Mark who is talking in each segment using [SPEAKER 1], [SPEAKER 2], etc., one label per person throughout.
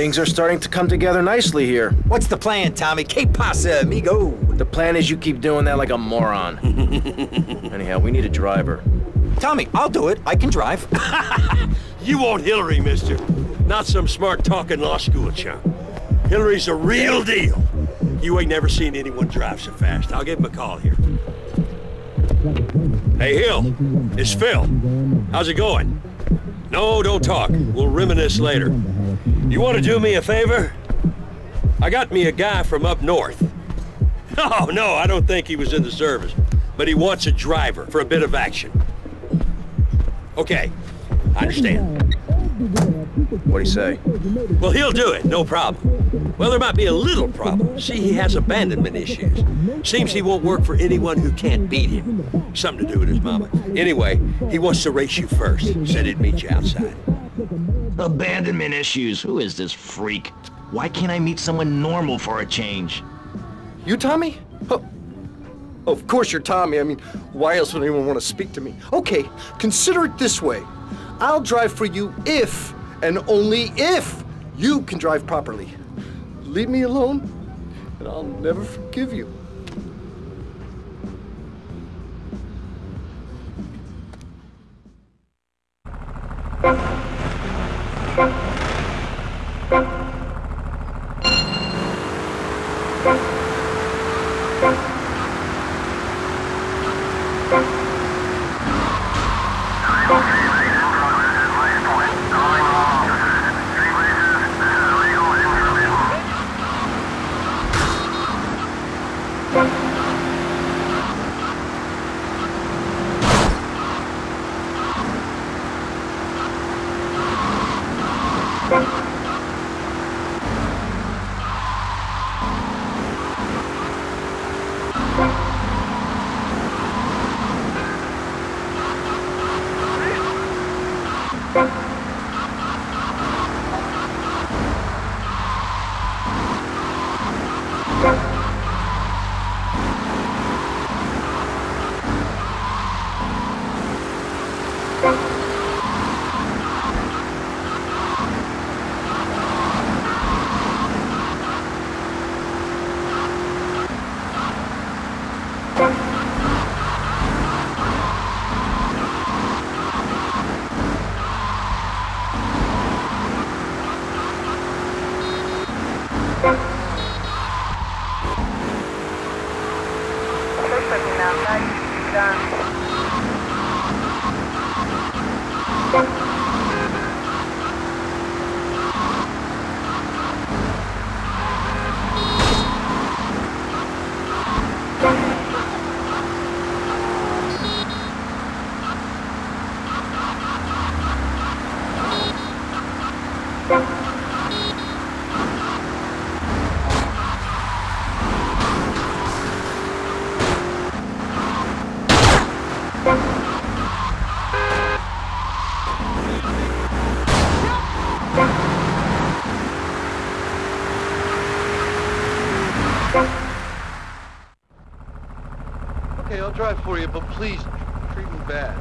[SPEAKER 1] Things are starting to come together nicely here.
[SPEAKER 2] What's the plan, Tommy? Que pasa, amigo?
[SPEAKER 1] The plan is you keep doing that like a moron. Anyhow, we need a driver.
[SPEAKER 2] Tommy, I'll do it. I can drive.
[SPEAKER 3] You want Hilary, mister. Not some smart-talking law school chump. Hilary's a real deal. You ain't never seen anyone drive so fast. I'll give him a call here. Hey, Hill. It's Phil. How's it going? No, don't talk. We'll reminisce later. You want to do me a favor? I got me a guy from up north. No, oh, no, I don't think he was in the service. But he wants a driver for a bit of action. Okay, I understand.
[SPEAKER 1] What'd he say?
[SPEAKER 3] Well, he'll do it, no problem. Well, there might be a little problem. See, he has abandonment issues. Seems he won't work for anyone who can't beat him. Something to do with his mama. Anyway, he wants to race you first. Said he'd meet you outside.
[SPEAKER 4] Abandonment issues. Who is this freak? Why can't I meet someone normal for a change?
[SPEAKER 5] You, Tommy? Oh, of course you're Tommy. I mean, why else would anyone want to speak to me? Okay, consider it this way. I'll drive for you if, and only if, you can drive properly. Leave me alone, and I'll never forgive you. Thank you.
[SPEAKER 6] Okay, I'll drive for you, but please treat me bad.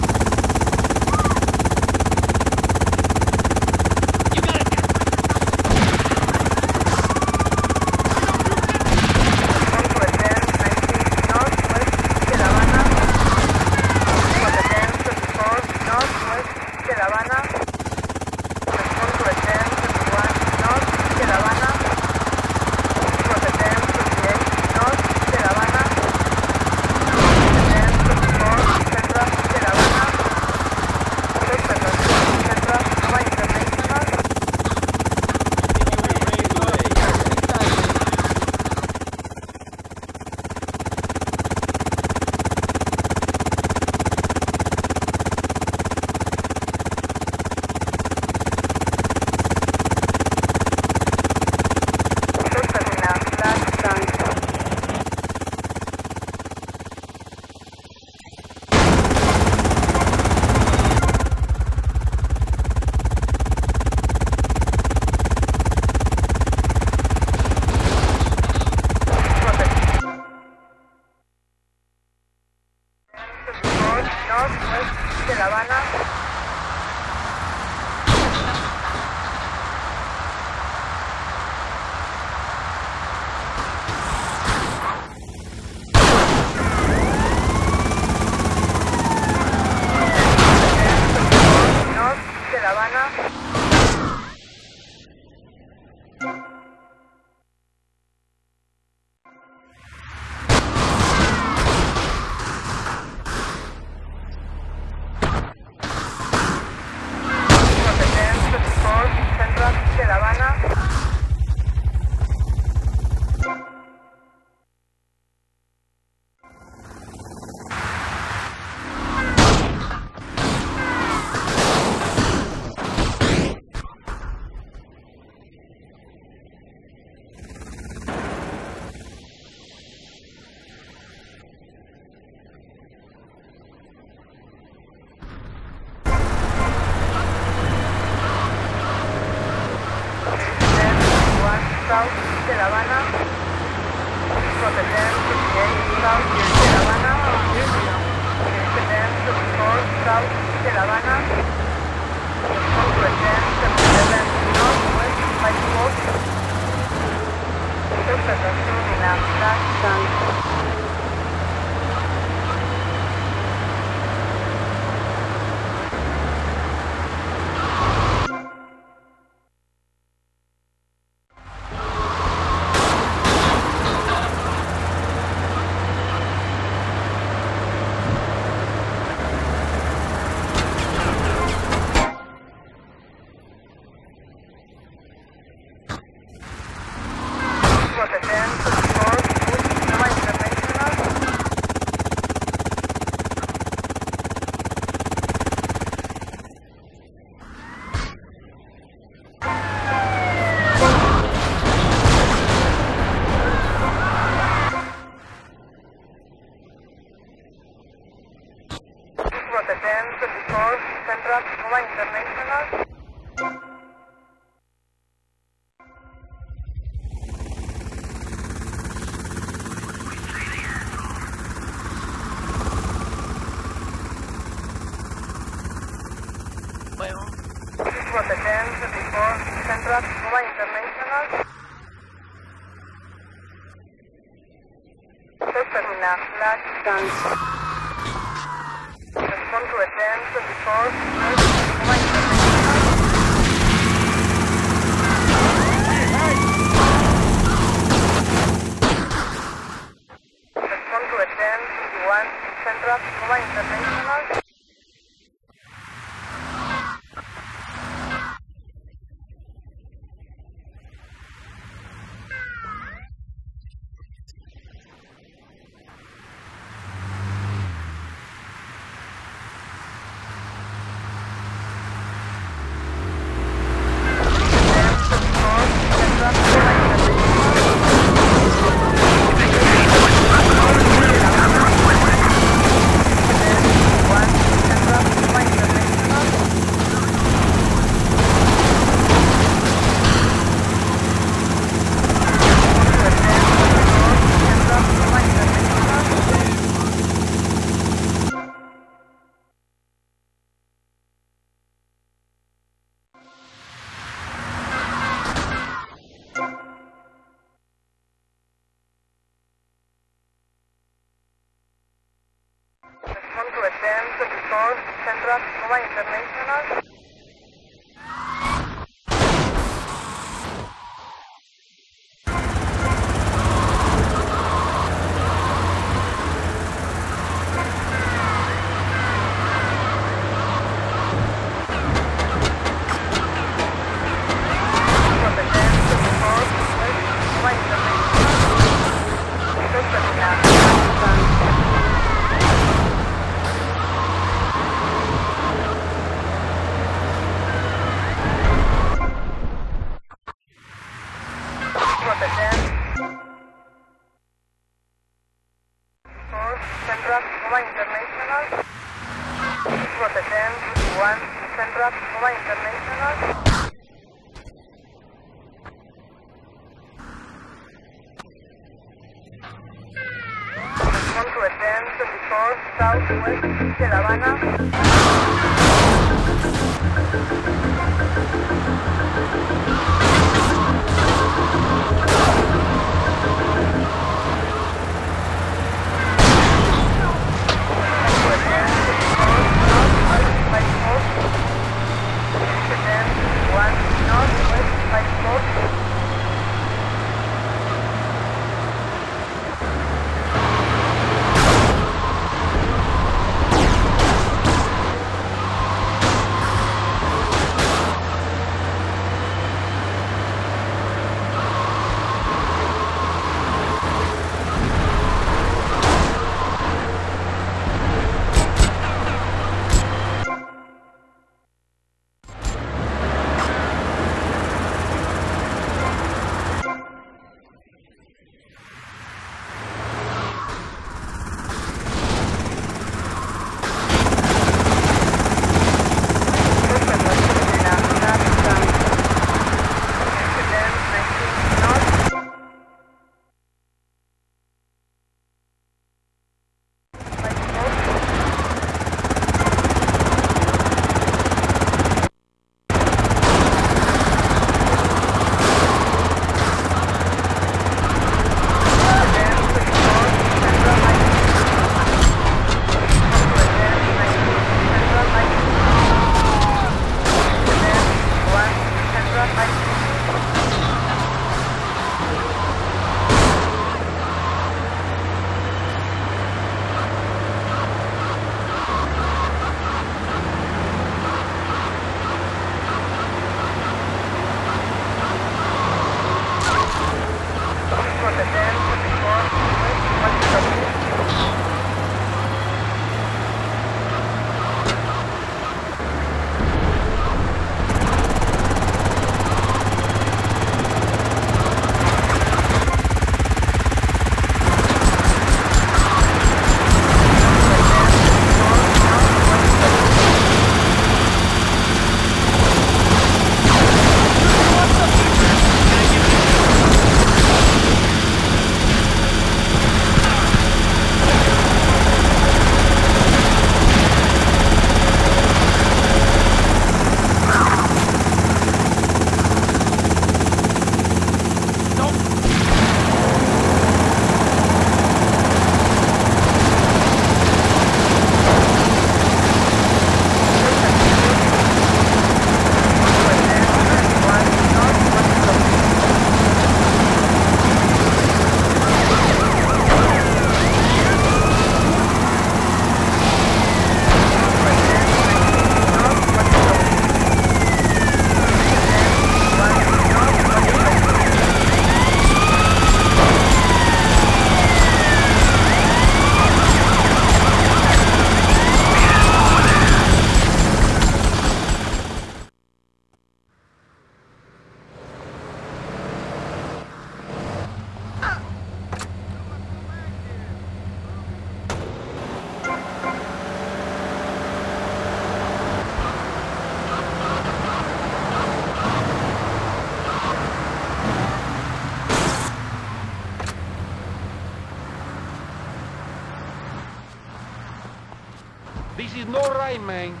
[SPEAKER 7] Man.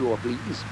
[SPEAKER 7] door, please.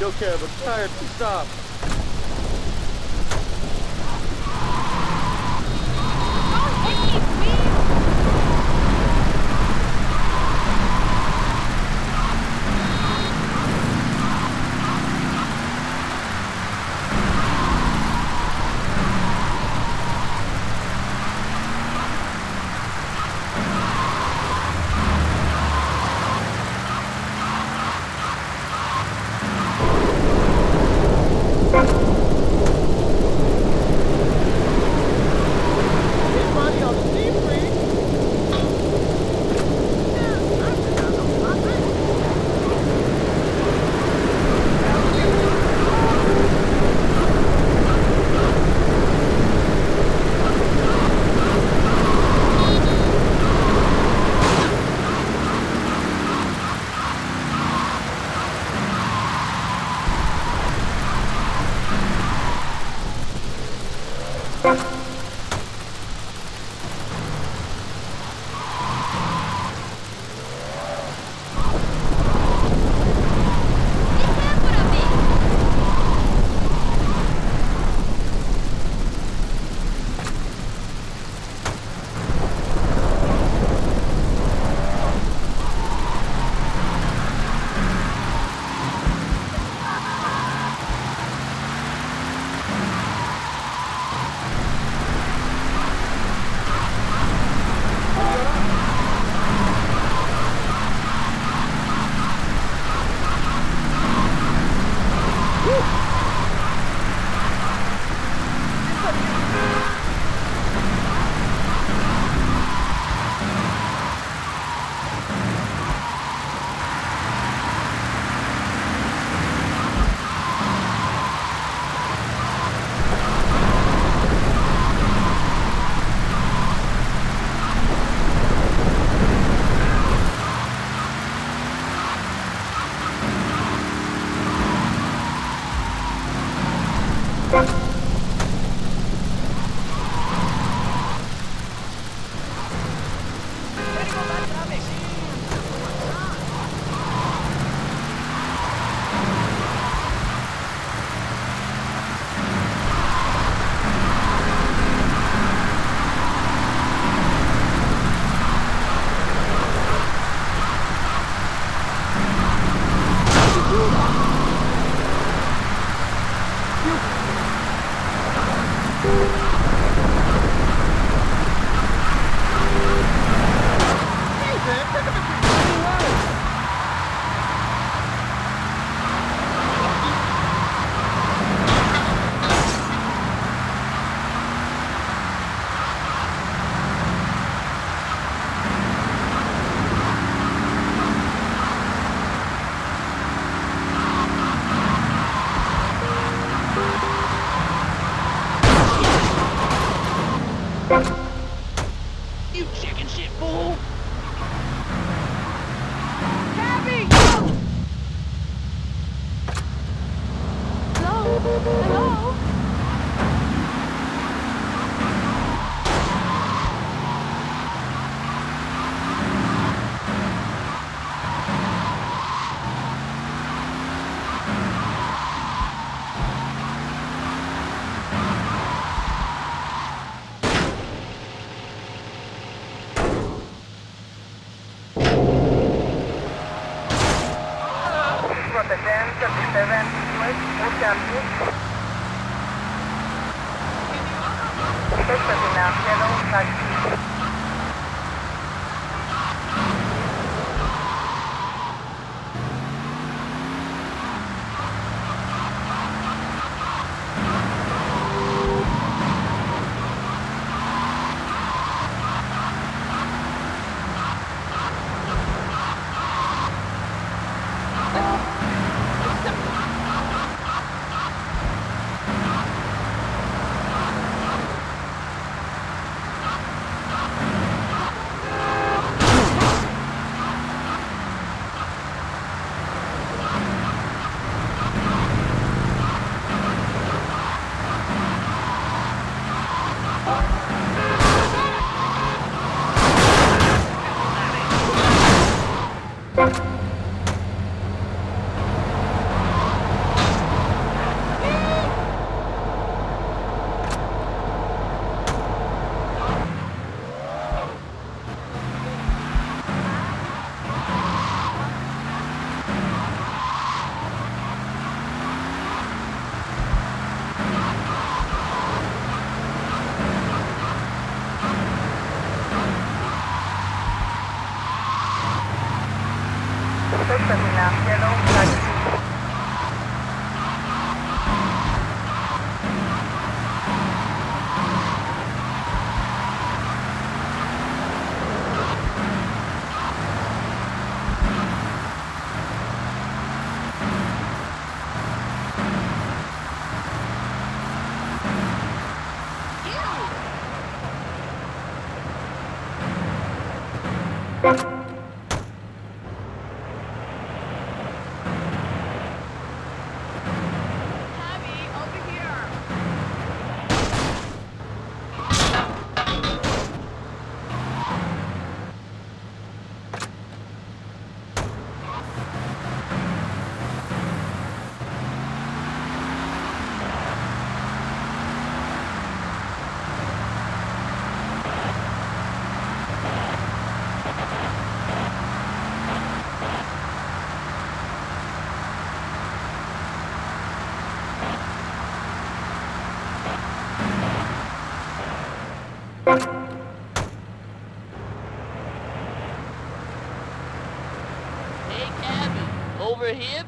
[SPEAKER 7] Yo, Kev, I'm tired. To stop.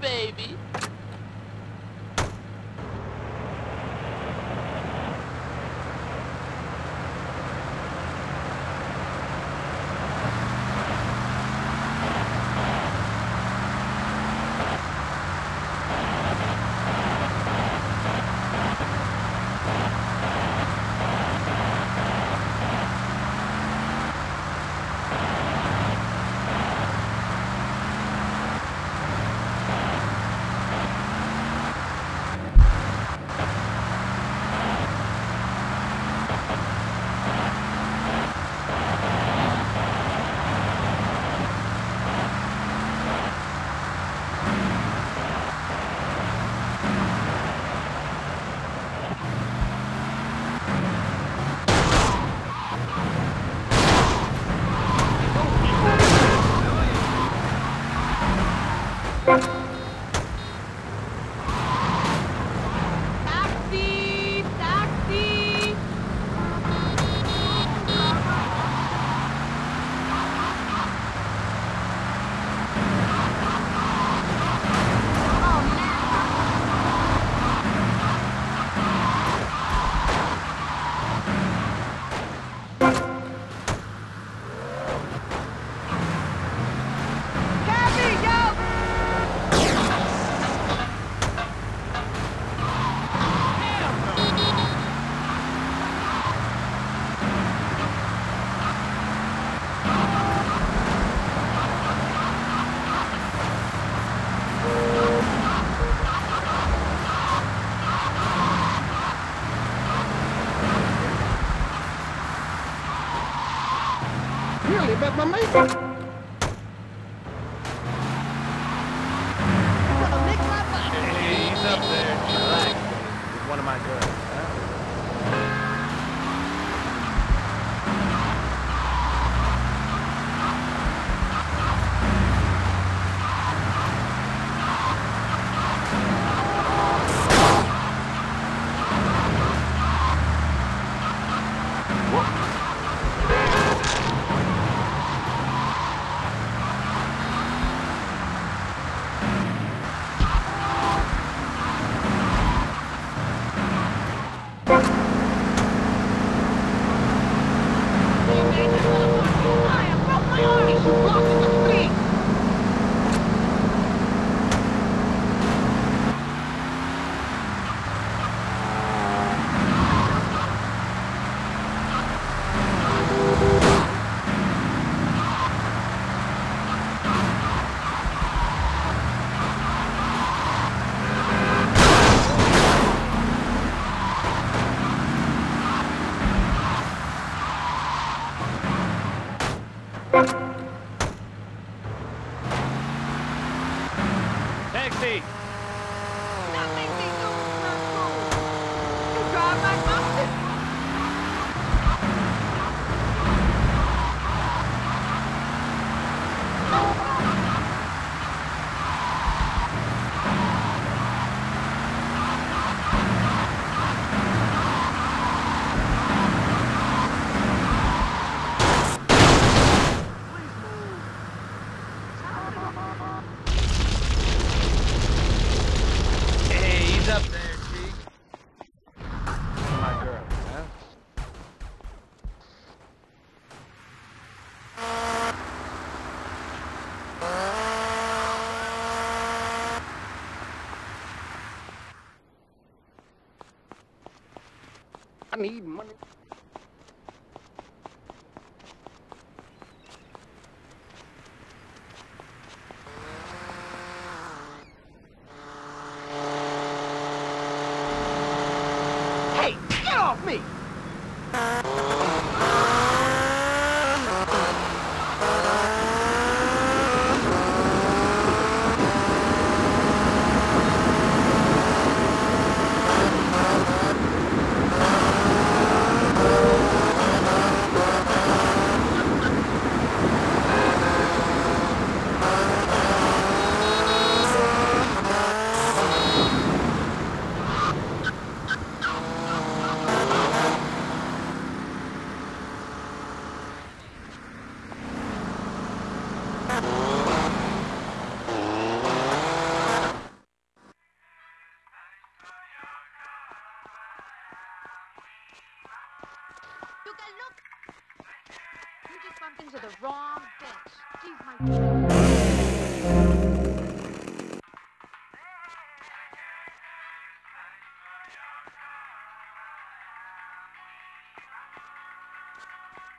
[SPEAKER 7] Baby.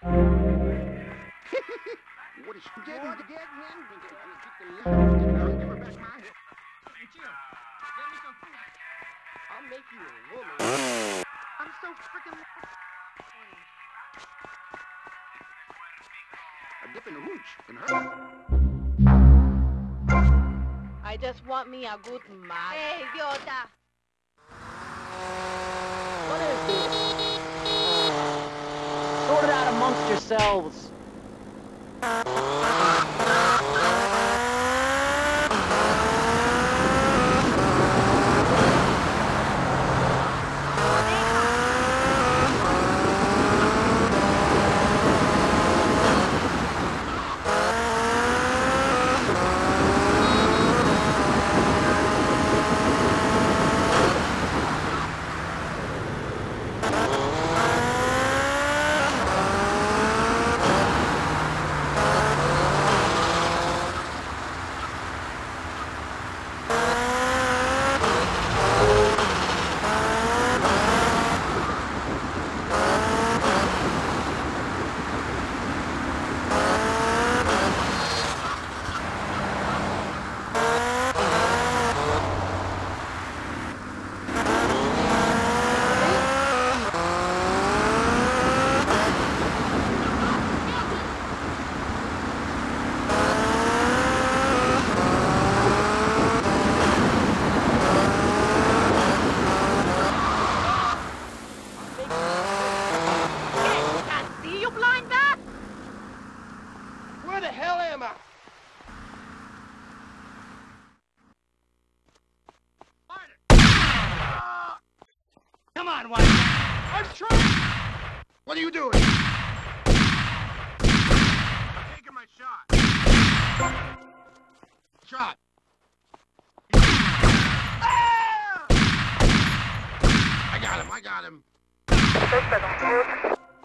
[SPEAKER 6] What is. I'll make you a woman.
[SPEAKER 7] I'm so freaking.
[SPEAKER 6] Hooch.
[SPEAKER 7] I just want me a good man. Hey, idiota.
[SPEAKER 1] What is this? Sort it out amongst yourselves.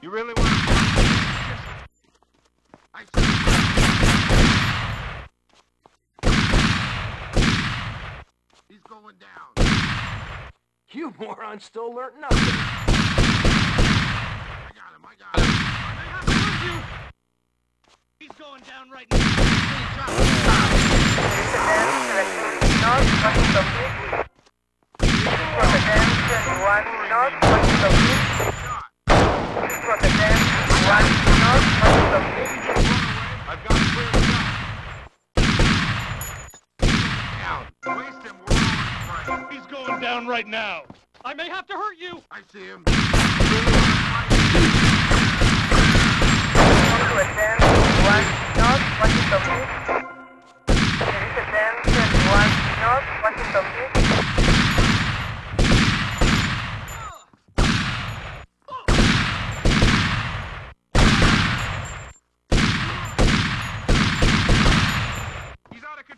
[SPEAKER 8] You really want to? I He's going down.
[SPEAKER 2] You morons still learn nothing.
[SPEAKER 8] I got him. I got him. I have to lose you. He's going down right now.
[SPEAKER 9] North Washington Beach. Rotterdam 21 North Washington Beach. Rotterdam 1 North Washington Beach.
[SPEAKER 8] I've got a clear shot. Down. Waste him. We're all. He's going down right now. I may have to hurt you. I see him.
[SPEAKER 9] 1 North Washington Beach. Rotterdam 21 North Washington Beach.
[SPEAKER 8] He's out of control.
[SPEAKER 9] Suspect on foot. Rotterdam 21 North Washington Beach. Respond to Rotterdam 21 North Washington Beach.
[SPEAKER 8] Taking my shot.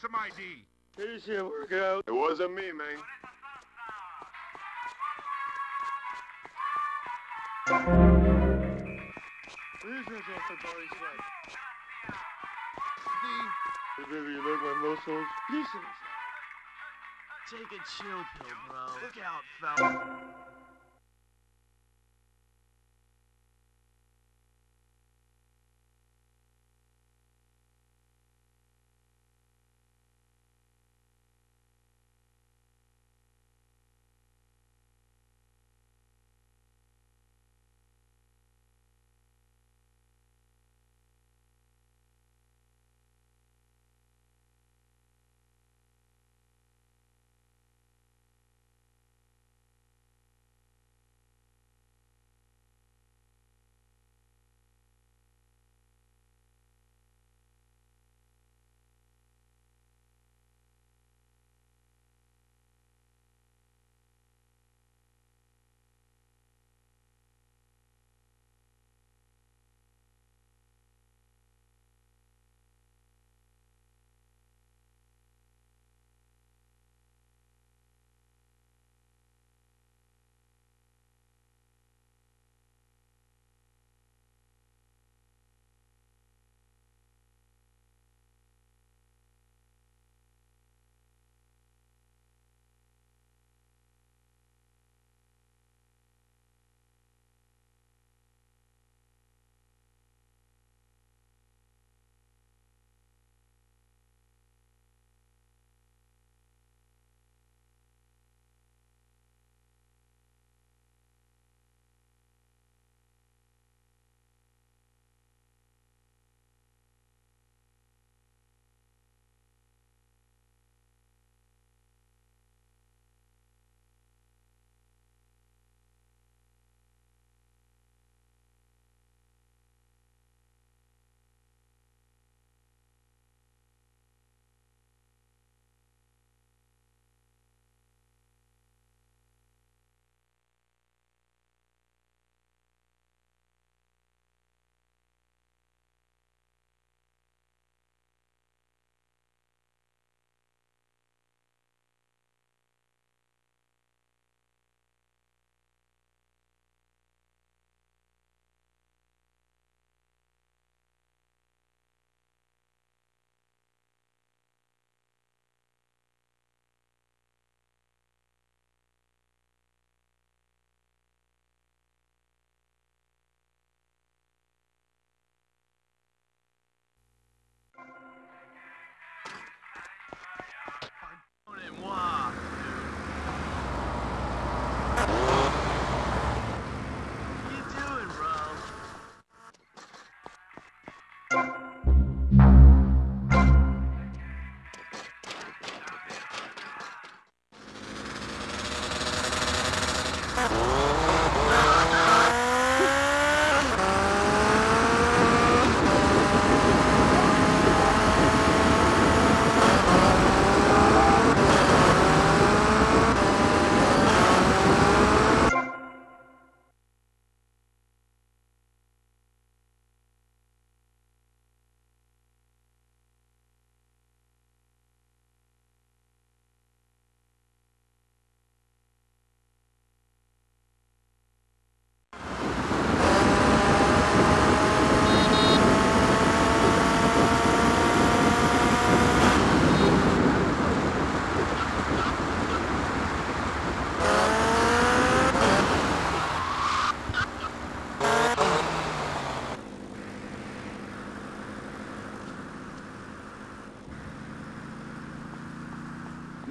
[SPEAKER 9] some ID.
[SPEAKER 10] This shit work out.
[SPEAKER 9] It wasn't me, man.
[SPEAKER 10] This is off the body's like. Hey, baby, you like my muscles? Listen. Take a chill pill, bro. Look out, fella.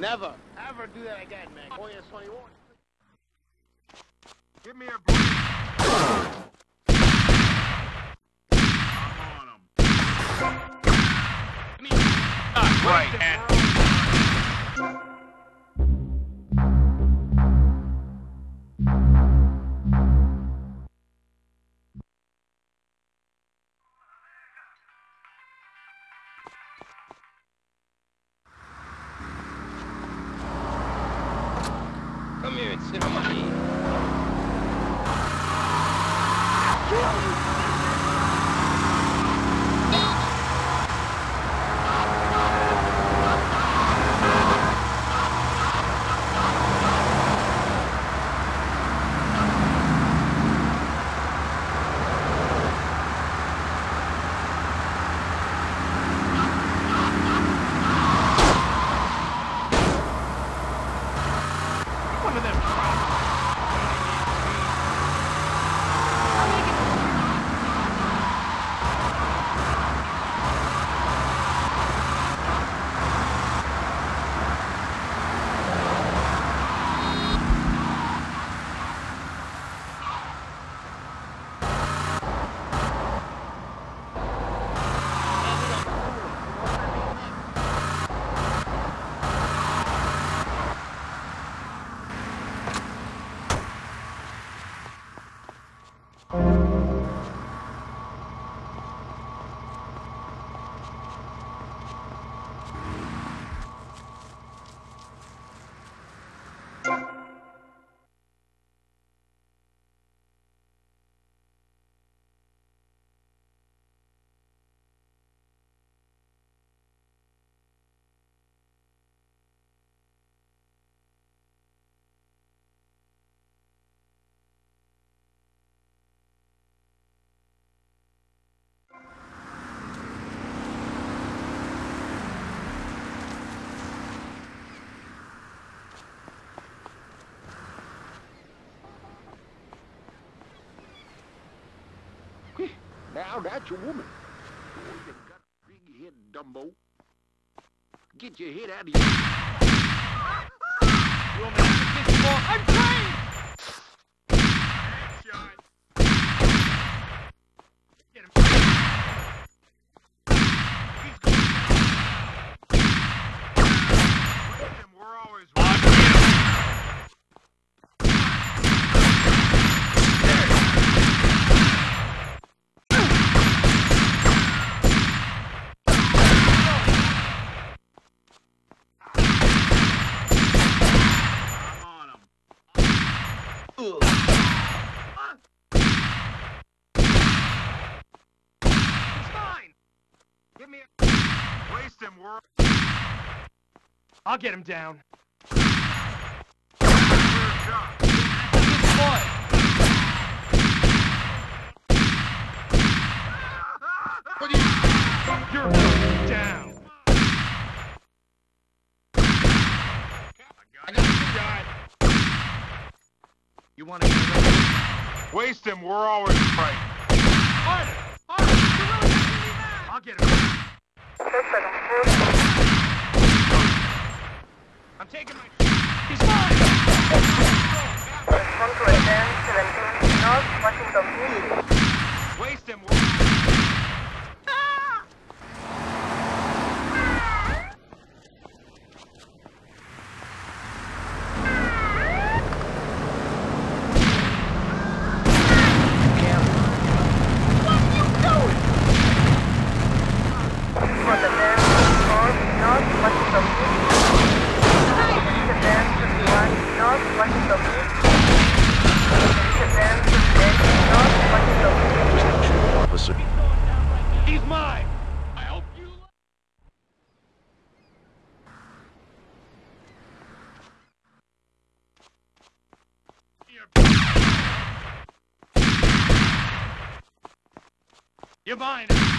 [SPEAKER 11] Never, ever do that again, man. Boy, it's 21.
[SPEAKER 9] Give me a break.
[SPEAKER 6] Now that's a woman. Boy, you got big head, Dumbo. Get your head out of your...
[SPEAKER 8] You want me to get? I'm trained! Headshot. Get him. He's going down. Listen, we're always He's fine. Give me a... Waste him, we're... I'll get him down. You... You're down. You want to Waste him, we're always right. Harder! Harder! You're really making me mad! I'll get him. I'm taking my... He's mine!
[SPEAKER 9] Respond to a 10, 17 North Washington DC.
[SPEAKER 8] Waste him, we're...
[SPEAKER 9] For the 10, North, North Washington DC. The 10, 51 North Washington DC. The 10, 58 North Washington DC.
[SPEAKER 4] Officer.
[SPEAKER 8] He's mine! I hope you... You're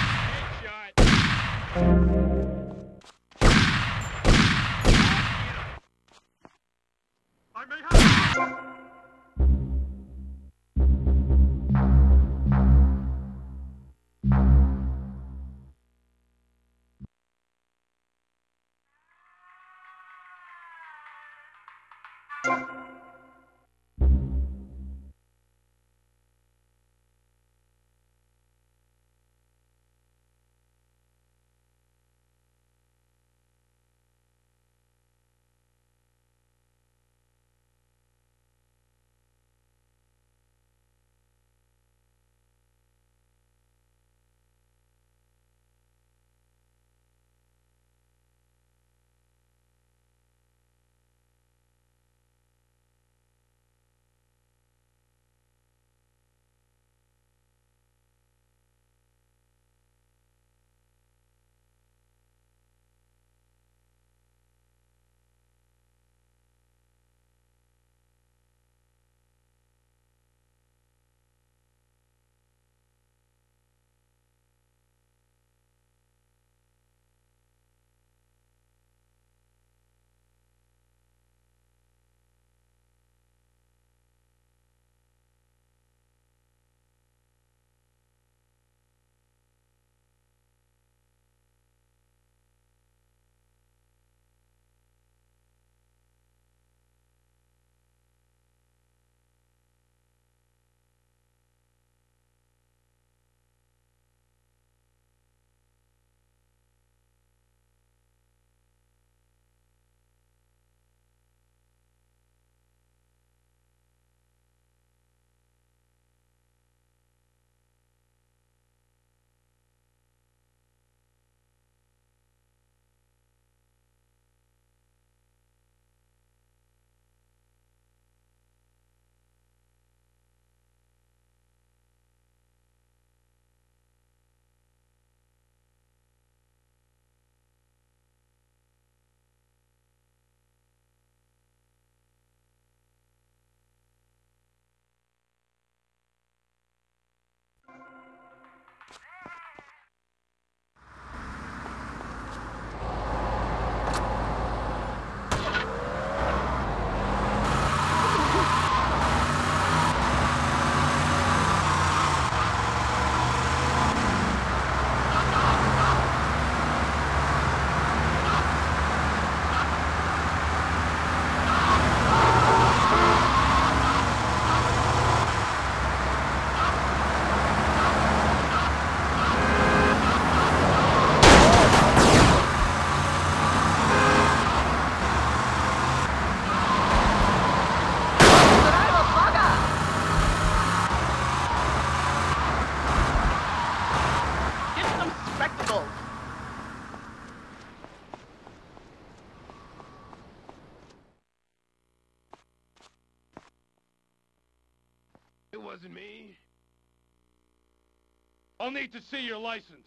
[SPEAKER 8] I'll need to see your license.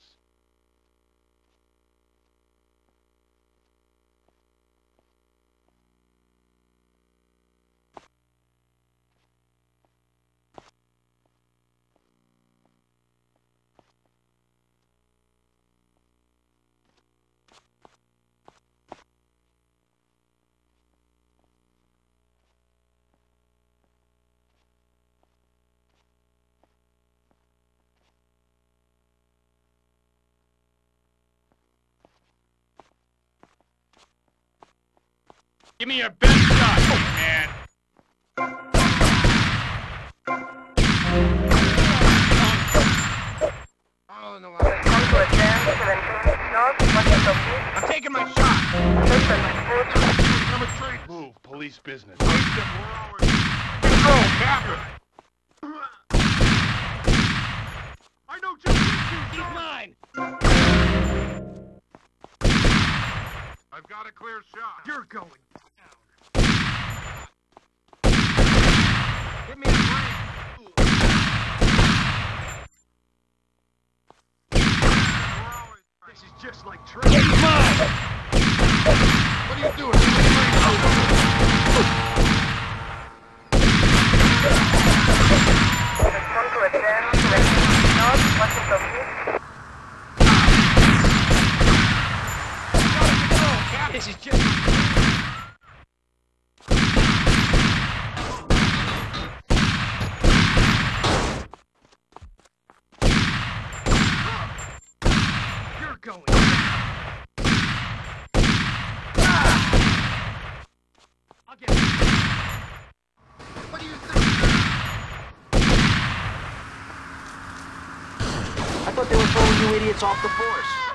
[SPEAKER 8] Give me your best shot, man. No,
[SPEAKER 9] Come to a 10, 17 North, Washington Beach.
[SPEAKER 8] I'm taking my shot.
[SPEAKER 9] Report.
[SPEAKER 8] Number three. Move, police business. Control, captain. I know just He's mine. I've got a clear shot. You're going down. Give me a break. This is just like training. He's mine. What are you doing?
[SPEAKER 9] Come to a 10, 17 North, Washington Beach.
[SPEAKER 8] This is just. Going.
[SPEAKER 4] I thought they were throwing you idiots off the force.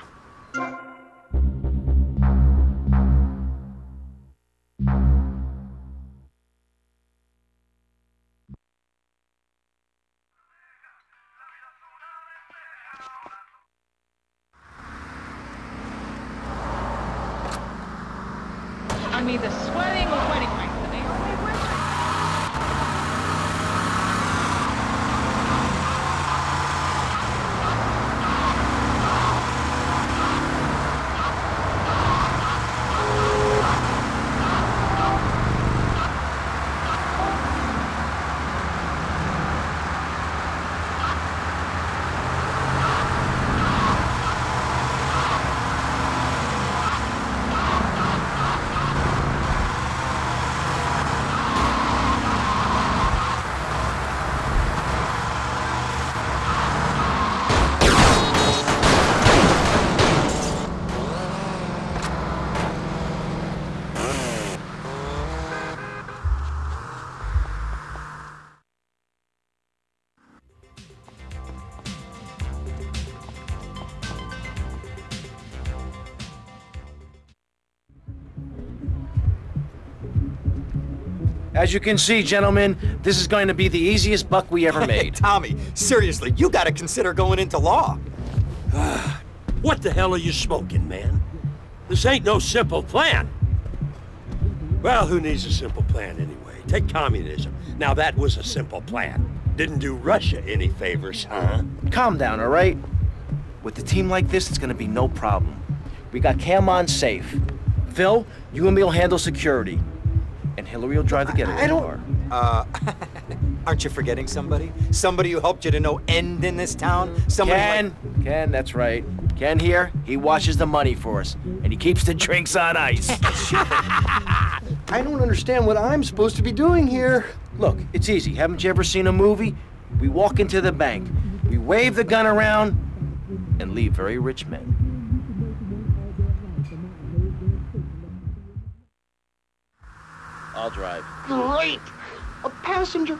[SPEAKER 1] As you can see, gentlemen, this is going to be the easiest buck we ever made.
[SPEAKER 12] Tommy, seriously, you gotta consider going into law.
[SPEAKER 3] What the hell are you smoking, man? This ain't no simple plan. Well, who needs a simple plan anyway? Take communism. Now that was a simple plan. Didn't do Russia any favors, huh?
[SPEAKER 1] Calm down, all right? With a team like this, it's gonna be no problem. We got Cam on safe. Phil, you and me will handle security. And Hilary will drive the getaway
[SPEAKER 12] I don't-
[SPEAKER 1] car.
[SPEAKER 12] Uh, aren't you forgetting somebody? Somebody who helped you to no end in this town? Somebody
[SPEAKER 1] Kent, Kent, that's right. Kent here, he washes the money for us, and he keeps the drinks on ice.
[SPEAKER 5] I don't understand what I'm supposed to be doing here.
[SPEAKER 1] Look, it's easy. Haven't you ever seen a movie? We walk into the bank, we wave the gun around, and leave very rich men. I'll drive.
[SPEAKER 5] Great! A passenger!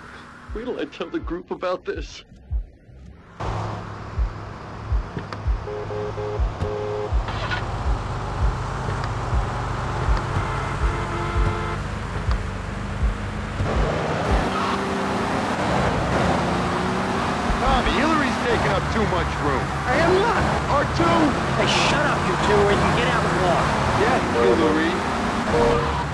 [SPEAKER 5] Wait till I tell the group about this.
[SPEAKER 8] Tommy, Hilary's taking up too much room.
[SPEAKER 5] I am not!
[SPEAKER 8] R2!
[SPEAKER 4] Hey, shut up, you two, or you can get out and walk.
[SPEAKER 8] Yeah, Hilary.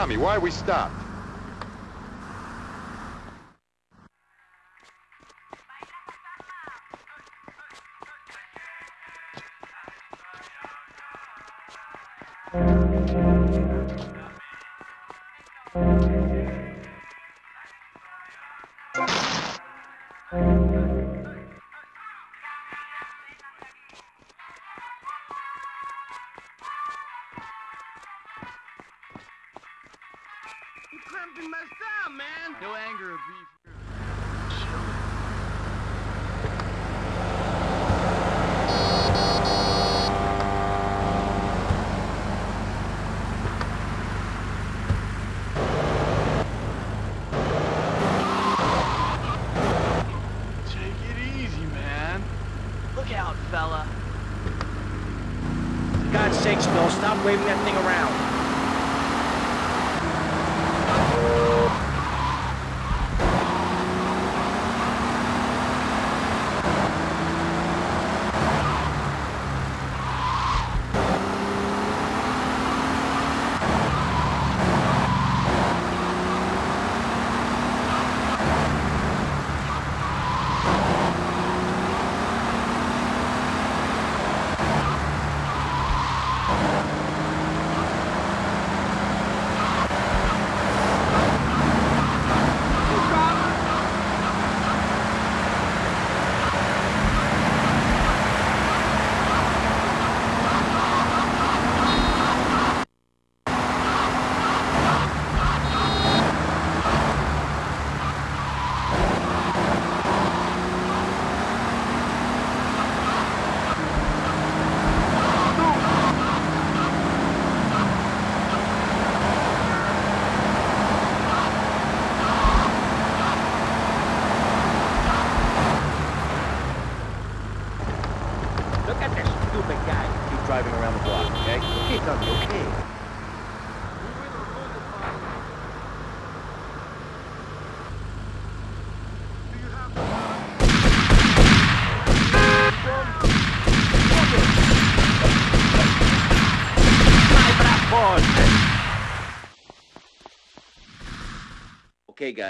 [SPEAKER 2] Tommy, why we stopped?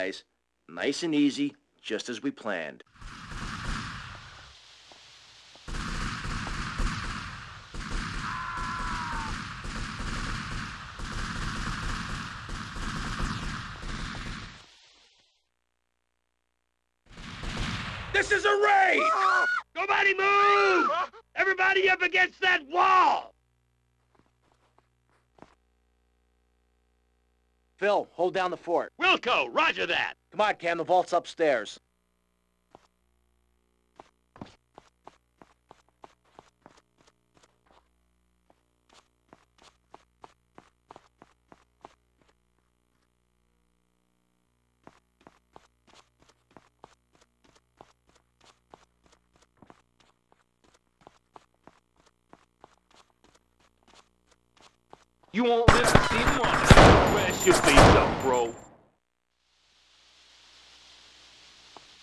[SPEAKER 1] Guys. Nice and easy, just as we planned.
[SPEAKER 3] This is a raid! Nobody move! Everybody up against that wall!
[SPEAKER 1] Phil, hold down the fort.
[SPEAKER 3] Wilco, roger that!
[SPEAKER 1] Come on, Cam, the vault's upstairs.
[SPEAKER 7] You won't live to see tomorrow. Rest your face up, bro.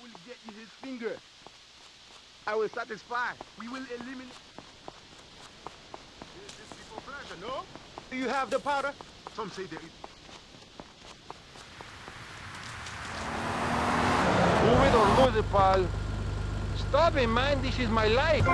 [SPEAKER 6] We'll get you his finger. I will satisfy. We will eliminate. This is for pleasure, no? Do you have the powder? Some say there is.
[SPEAKER 7] Move it or lose it, pal. Stop it, man. This is my life.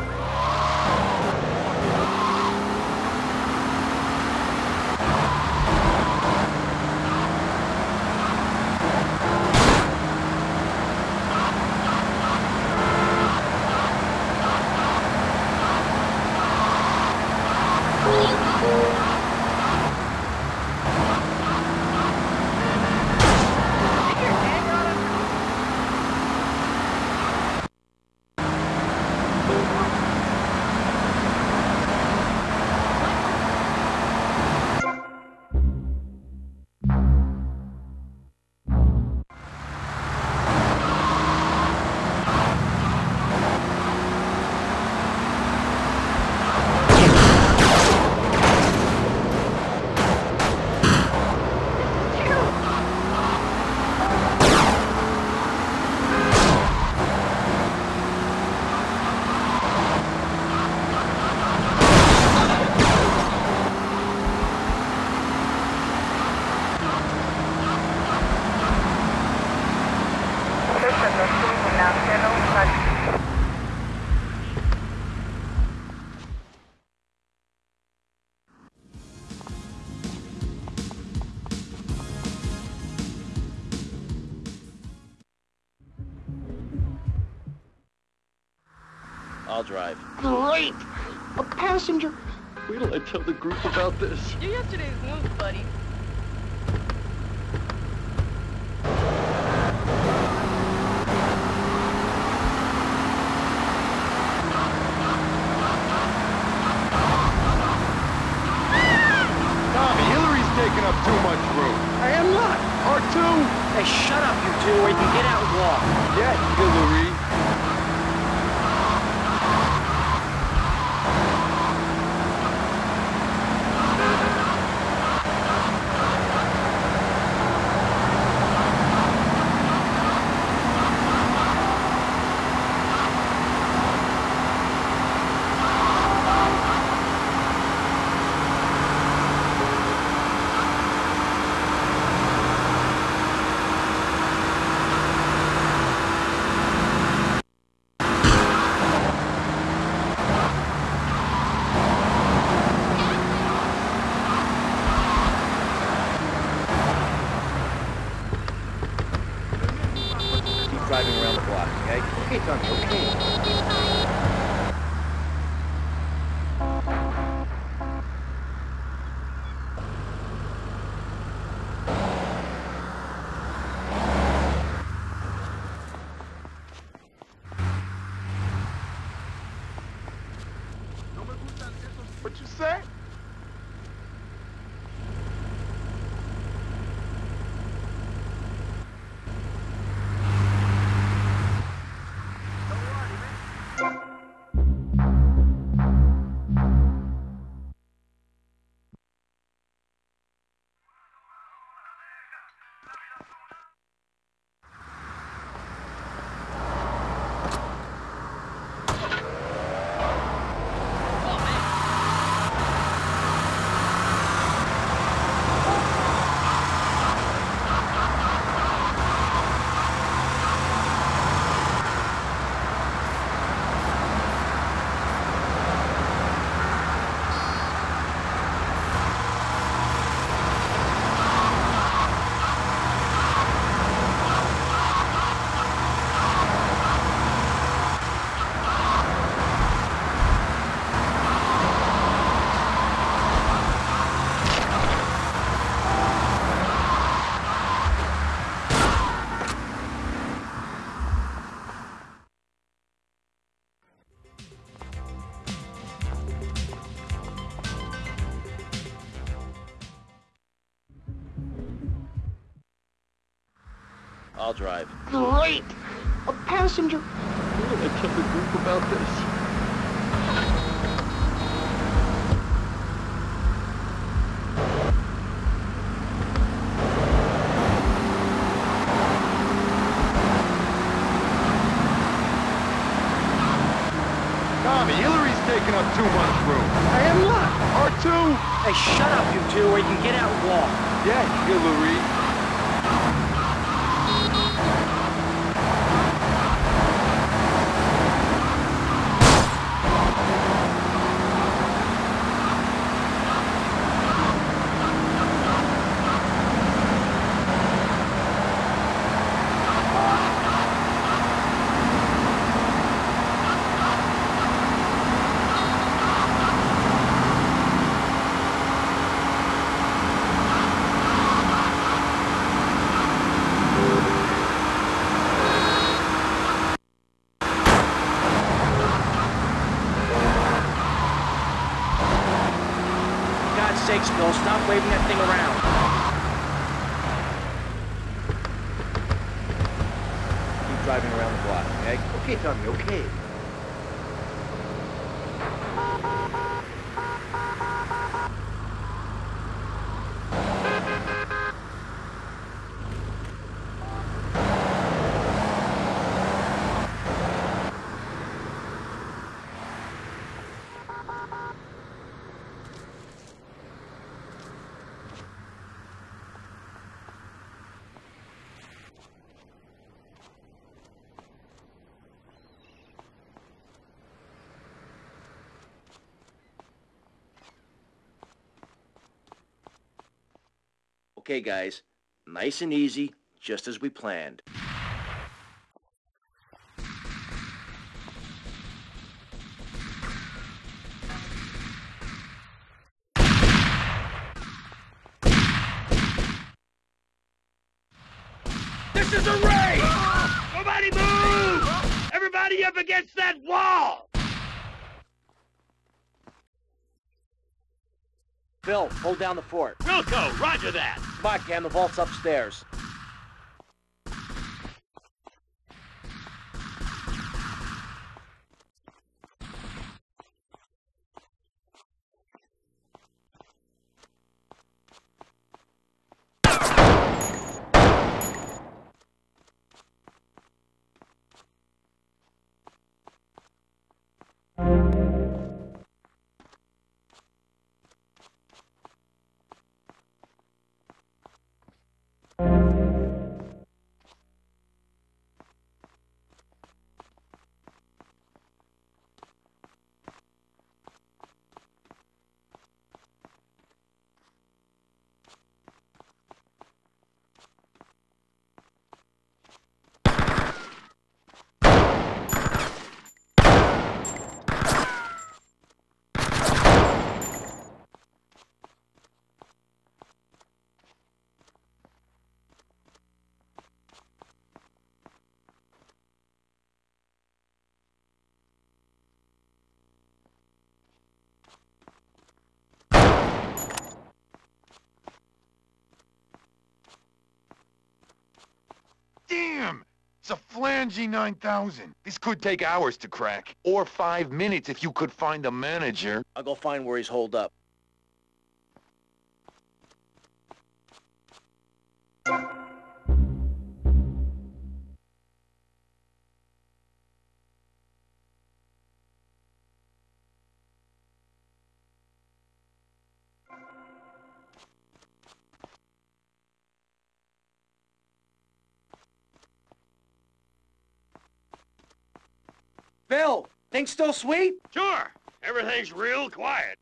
[SPEAKER 1] I'll drive.
[SPEAKER 5] Great! A passenger! Wait till I tell the group about this.
[SPEAKER 13] You're yesterday's news, buddy.
[SPEAKER 1] I'll drive.
[SPEAKER 5] Great! A passenger. I told the group about this.
[SPEAKER 1] don't stop waving at Okay, guys. Nice and easy, just as we planned.
[SPEAKER 3] This is a race! Nobody move! Everybody up against that wall!
[SPEAKER 1] Phil, hold down the fort.
[SPEAKER 3] Wilco, roger that!
[SPEAKER 1] Come on, Cam, the vault's upstairs.
[SPEAKER 9] It's a Flangy 9000. This could take hours to crack. Or five minutes if you could find a manager.
[SPEAKER 1] I'll go find where he's holed up. Phil, things still sweet?
[SPEAKER 3] Sure. Everything's real quiet.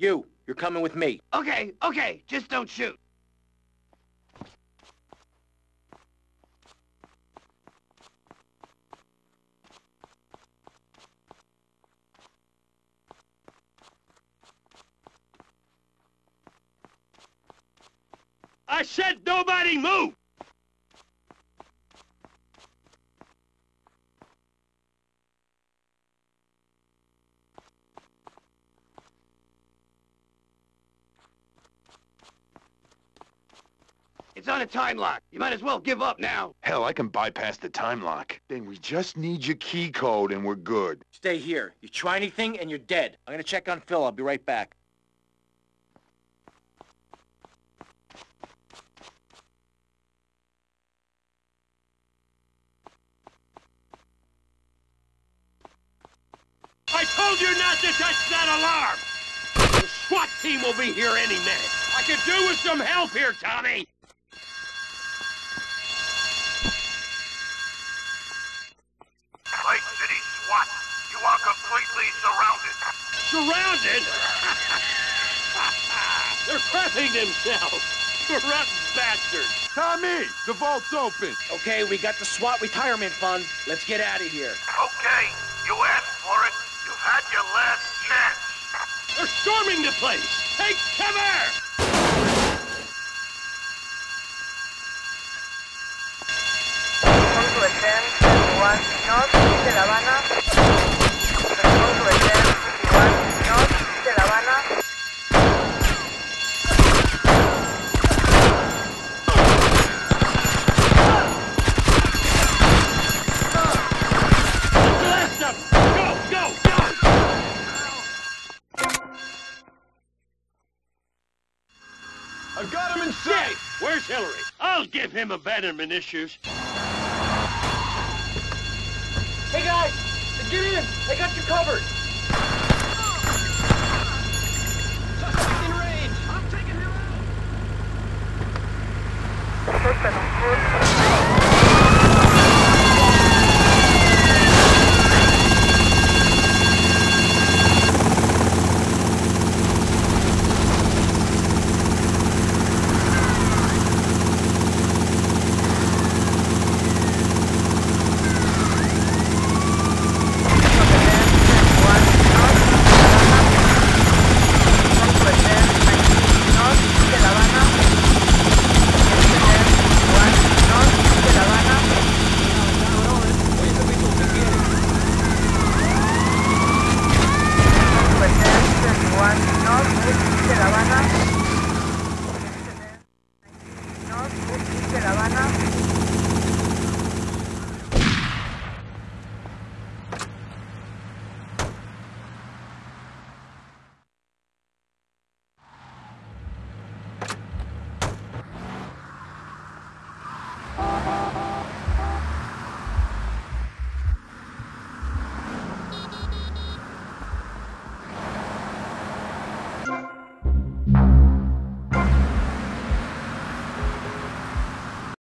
[SPEAKER 1] You, you're coming with me.
[SPEAKER 3] Okay, okay, just don't shoot. I said nobody move! It's on a time lock. You might as well give up now.
[SPEAKER 9] Hell, I can bypass the time lock. Then we just need your key code and we're good.
[SPEAKER 1] Stay here. You try anything and you're dead. I'm gonna check on Phil. I'll be right back.
[SPEAKER 3] I told you not to touch that alarm! The SWAT team will be here any minute. I could do with some help here, Tommy!
[SPEAKER 14] Lake City SWAT, you are completely surrounded.
[SPEAKER 3] Surrounded? They're crapping themselves! Rotten bastards!
[SPEAKER 9] Tommy, the vault's open.
[SPEAKER 1] Okay, we got the SWAT retirement fund. Let's get out of here.
[SPEAKER 14] Okay, you asked for it. You've had your last chance.
[SPEAKER 3] They're storming the place! Take cover!
[SPEAKER 15] Respond to attend 21 North de La Habana.
[SPEAKER 3] Give him abandonment issues.
[SPEAKER 1] Hey, guys! Get in! I got you covered! Suspect in range! I'm taking him out!